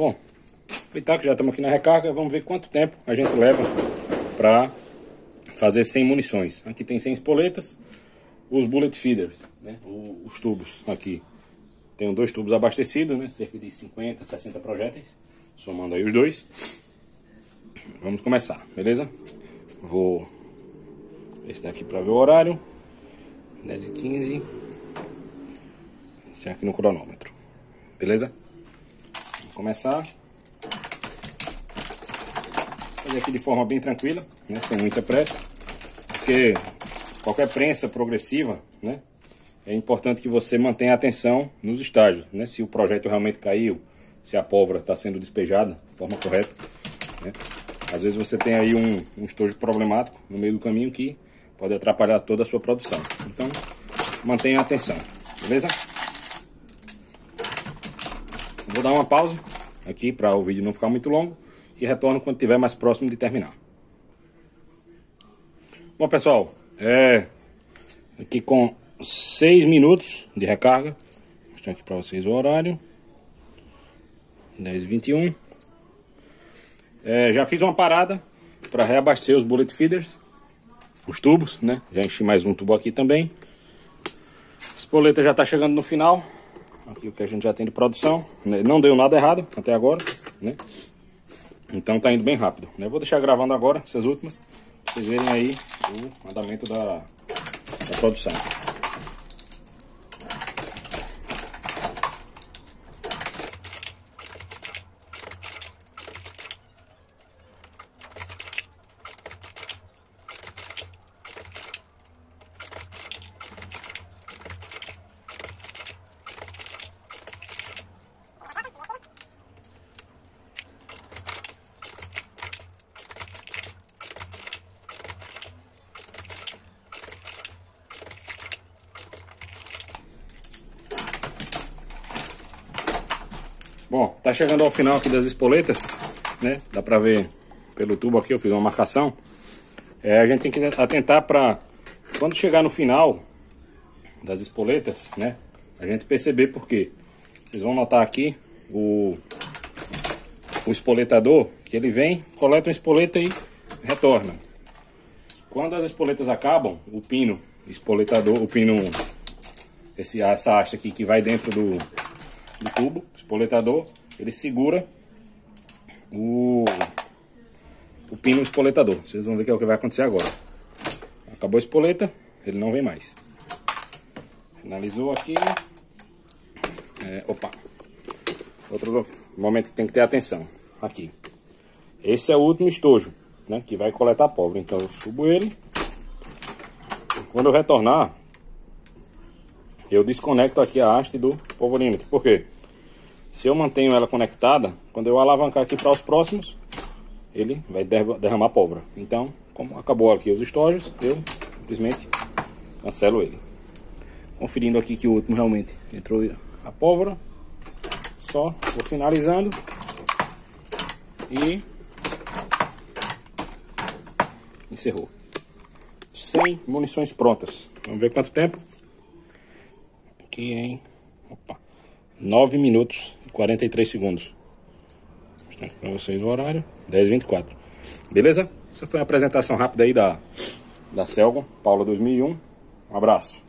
Bom, aproveitar que já estamos aqui na recarga, vamos ver quanto tempo a gente leva para fazer 100 munições. Aqui tem 100 espoletas, os bullet feeders, né? os tubos aqui. Tenho dois tubos abastecidos, né? cerca de 50, 60 projéteis, somando aí os dois. Vamos começar, beleza? Vou esse daqui para ver o horário. 10 e 15. Esse aqui no cronômetro. Beleza? Começar. Fazer aqui de forma bem tranquila, né? Sem muita pressa. Porque qualquer prensa progressiva, né? É importante que você mantenha atenção nos estágios, né? Se o projeto realmente caiu, se a pólvora está sendo despejada de forma correta, né? Às vezes você tem aí um, um estojo problemático no meio do caminho que pode atrapalhar toda a sua produção. Então, mantenha atenção, beleza? Vou dar uma pausa aqui para o vídeo não ficar muito longo e retorno quando estiver mais próximo de terminar. Bom, pessoal, é aqui com 6 minutos de recarga. Mostrar aqui para vocês o horário. 10h21. É, já fiz uma parada para reabastecer os bullet feeders, os tubos, né? Já enchi mais um tubo aqui também. A espoleta já está chegando no final. Aqui o que a gente já tem de produção. Né? Não deu nada errado até agora, né? Então tá indo bem rápido. Né? Vou deixar gravando agora essas últimas, pra vocês verem aí o andamento da, da produção. Bom, tá chegando ao final aqui das espoletas, né? Dá pra ver pelo tubo aqui, eu fiz uma marcação. É, a gente tem que atentar pra quando chegar no final das espoletas, né? A gente perceber porque vocês vão notar aqui o, o espoletador que ele vem, coleta uma espoleta e retorna. Quando as espoletas acabam, o pino espoletador, o pino, esse, essa haste aqui que vai dentro do, do tubo, espoletador, ele segura o, o pino espoletador. Vocês vão ver que é o que vai acontecer agora. Acabou a espoleta, ele não vem mais. Finalizou aqui. É, opa. Outro momento que tem que ter atenção. Aqui. Esse é o último estojo, né? Que vai coletar pólvora. Então eu subo ele. Quando eu retornar, eu desconecto aqui a haste do polvorímetro. Por quê? Se eu mantenho ela conectada, quando eu alavancar aqui para os próximos, ele vai derramar pólvora. Então, como acabou aqui os estojos, eu simplesmente cancelo ele. Conferindo aqui que o último realmente entrou a pólvora. Só vou finalizando. E encerrou. 100 munições prontas. Vamos ver quanto tempo. Aqui em opa, 9 minutos 43 segundos. Para vocês o horário, 10h24. Beleza? Essa foi a apresentação rápida aí da, da Selgon, Paula 2001. Um abraço.